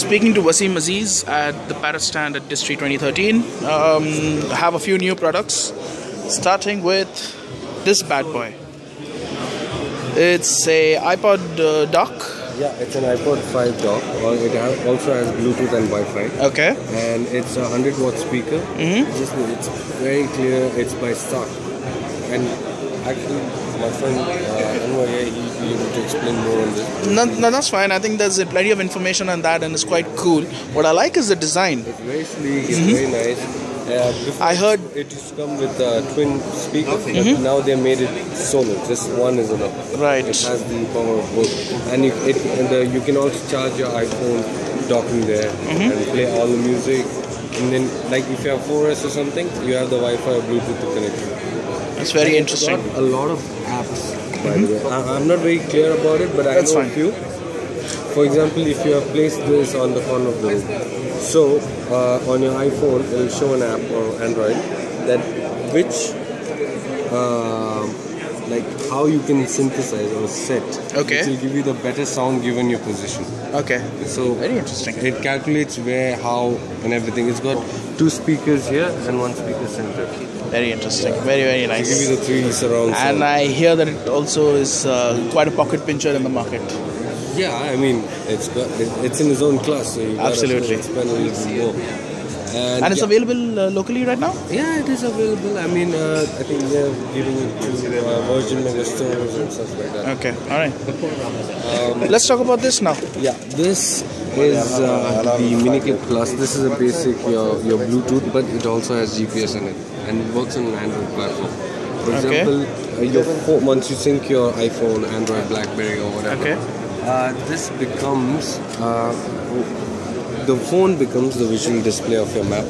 Speaking to Wasim Aziz at the Parrot stand at Distree 2013, um, I have a few new products, starting with this bad boy. It's a iPod uh, dock. Yeah, it's an iPod 5 dock. It also has Bluetooth and Wi-Fi. Okay. And it's a 100 watt speaker. Mm-hmm. Just it's very clear. It's by Starck. And actually, my friend uh, here, he'll be able to explain more on this. No, no, that's fine. I think there's plenty of information on that, and it's quite cool. What I like is the design. It's very sleek. It's Mhm. very nice. Uh, I heard- it used to come with uh, twin speakers, but now they made it solo. Just one is enough. Right. It has the power of both, and you, it, and the, you can also charge your iPhone docking there and play all the music. And then, like if you have 4S or something, you have the Wi-Fi or Bluetooth to connect to. It's very interesting. a lot of apps, by the way. I, I'm not very clear about it, but I That's know fine. a few. For example, if you have placed this on the corner of the room, so uh, on your iPhone, it will show an app or Android that which, uh, like how you can synthesize or set. Okay. Which will give you the better sound given your position. Okay. So Very interesting. It calculates where, how, and everything. It's got two speakers here and one speaker center. Very interesting. Very, very To nice. give you the three surround sound. And I hear that it also is uh, quite a pocket pincher in the market. Yeah, I mean, it's got, it's in its own class, so you Absolutely. spend a little more. And, And it's yeah, available uh, locally right now? Yeah, it is available. I mean, uh, I think they're giving it to uh, Virgin Mega stores and stuff like that. Okay, all right. Let's talk about this now. Yeah, this is uh, the Minikit Plus. This is a basic your your Bluetooth, but it also has GPS in it, and it works on an Android platform. For Okay. example, uh, your phone, once you sync your iPhone, Android, BlackBerry, or whatever, Okay. uh, this becomes uh, the phone becomes the visual display of your map,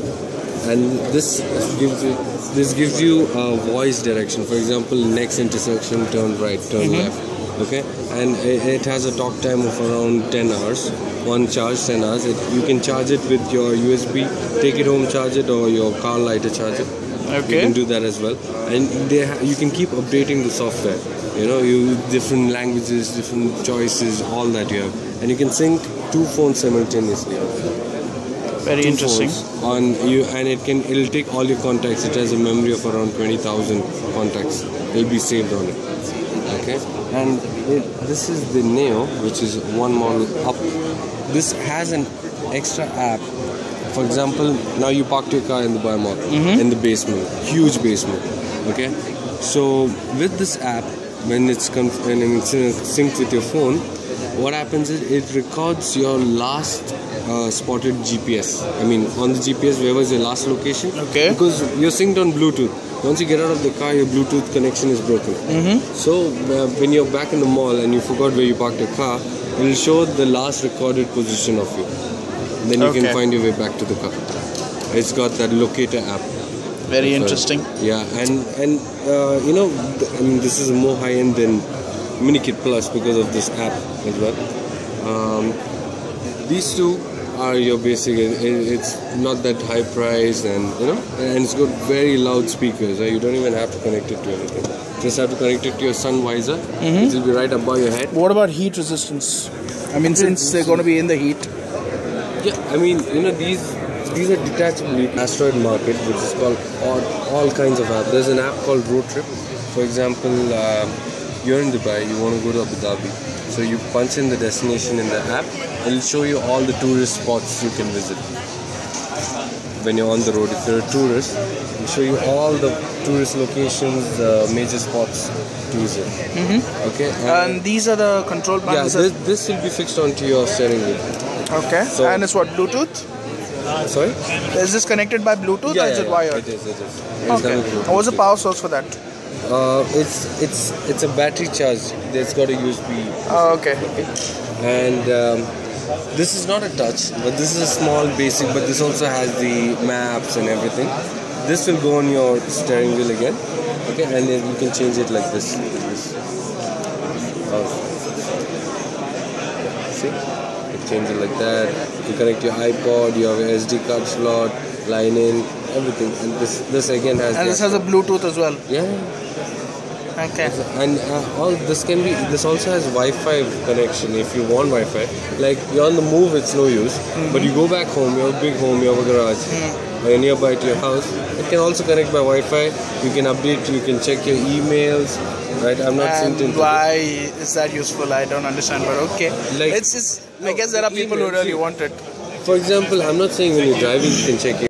and this gives you this gives you a voice direction. For example, next intersection, turn right, turn mm-hmm. left. Okay, and it, it has a talk time of around 10 hours. One charge 10 hours. It, you can charge it with your USB, take it home, charge it, or your car lighter charge it. okay. You can do that as well, and they ha- you can keep updating the software. You know, you different languages, different choices, all that you have, and you can sync two phones simultaneously. Very Two interesting. phones on you, and it can it'll take all your contacts. It has a memory of around twenty thousand contacts. They'll be saved on it. Okay, and it, this is the Neo, which is one model up. This has an extra app. For example, now you parked your car in the Buy Mall mm-hmm. in the basement, huge basement. Okay, so with this app, when it's con- when it's uh, synced with your phone, what happens is it records your last uh, spotted GPS. I mean, on the GPS, where was your last location? Okay. Because you're synced on Bluetooth. Once you get out of the car, your Bluetooth connection is broken. Mm-hmm. So uh, when you're back in the mall and you forgot where you parked your car, it will show the last recorded position of you. Then you Okay. can find your way back to the car. It's got that locator app. Very So, interesting. Yeah, and and uh, you know, I mean, this is more high end than Minikit Plus because of this app as well. Um, these two are your basic. It, it- it's not that high priced, and you know, and it's got very loud speakers. Right? You don't even have to connect it to anything. Just have to connect it to your sun visor. It will be right above your head. What about heat resistance? I mean, since they're going to be in the heat. Yeah, I mean, you know, these these are detachable Asteroid Market, which is called all, all kinds of apps. There's an app called Road Trip. For example, um, you're in Dubai, you want to go to Abu Dhabi, so you punch in the destination in the app. It'll show you all the tourist spots you can visit. When you're on the road, if you're a tourist, it'll show you all the tourist locations, the major spots to visit. Okay. And these are the control yeah, buttons. this, this will be fixed onto your steering wheel. okay. so- and it's what, Bluetooth? Sorry. Is this connected by Bluetooth or is it wired? It is. It is. It's Okay. And what's the power source for that? Uh, it's it's it's a battery charge. It's got a USB, Oh, okay. and um, this is not a touch, but this is a small basic. But this also has the maps and everything. This will go on your steering wheel again, okay, and then you can change it like this. Like this. Oh. See, change it like that. You connect your iPod, you have your SD card slot, line in, everything, and this this again has. And this has a Bluetooth as well. Yeah. Okay. and uh, all this can be this also has wi-fi connection if you want wi-fi like you're on the move it's no use but you go back home you have a big home you have a garage you're Uh, nearby to your house it can also connect by wi-fi you can update you can check your emails right i'm not And saying why is that useful? I don't understand, but okay. Like- it's, it's I guess there are people who really want it. for example i'm not saying when you're driving you can check